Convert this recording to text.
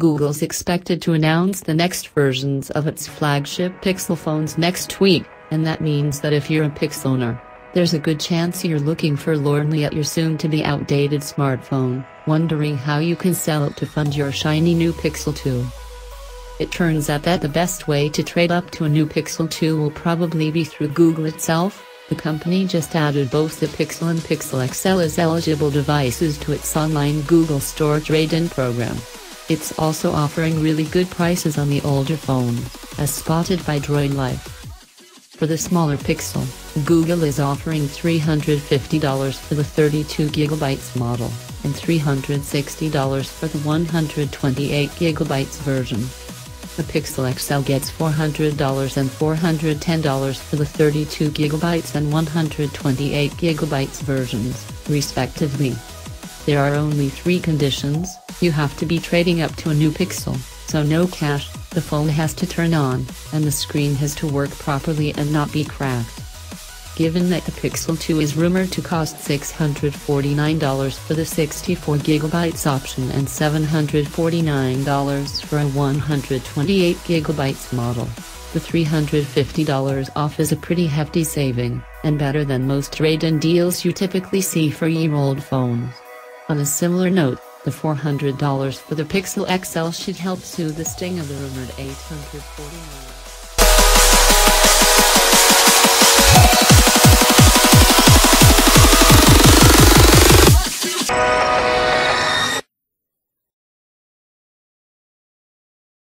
Google's expected to announce the next versions of its flagship Pixel phones next week, and that means that if you're a Pixel owner, there's a good chance you're looking forlornly at your soon-to-be outdated smartphone, wondering how you can sell it to fund your shiny new Pixel 2. It turns out that the best way to trade up to a new Pixel 2 will probably be through Google itself. The company just added both the Pixel and Pixel XL as eligible devices to its online Google Store trade-in program. It's also offering really good prices on the older phone, as spotted by Droid Life. For the smaller Pixel, Google is offering $350 for the 32GB model, and $360 for the 128GB version. The Pixel XL gets $400 and $410 for the 32GB and 128GB versions, respectively. There are only three conditions, you have to be trading up to a new Pixel, so no cash, the phone has to turn on, and the screen has to work properly and not be cracked. Given that the Pixel 2 is rumored to cost $649 for the 64GB option and $749 for a 128GB model, the $350 off is a pretty hefty saving, and better than most trade-in deals you typically see for year-old phones. On a similar note, the $400 for the Pixel XL should help soothe the sting of the rumored $849.